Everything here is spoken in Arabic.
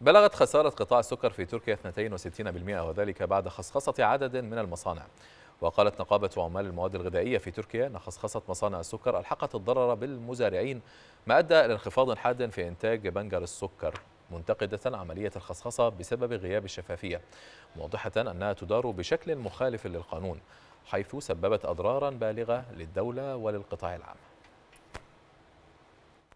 بلغت خسارة قطاع السكر في تركيا 62% وذلك بعد خصخصة عدد من المصانع. وقالت نقابة عمال المواد الغذائية في تركيا أن خصخصة مصانع السكر ألحقت الضرر بالمزارعين ما أدى إلى انخفاض حاد في إنتاج بنجر السكر منتقدة عملية الخصخصة بسبب غياب الشفافية موضحة أنها تدار بشكل مخالف للقانون حيث سببت أضرارا بالغة للدولة وللقطاع العام.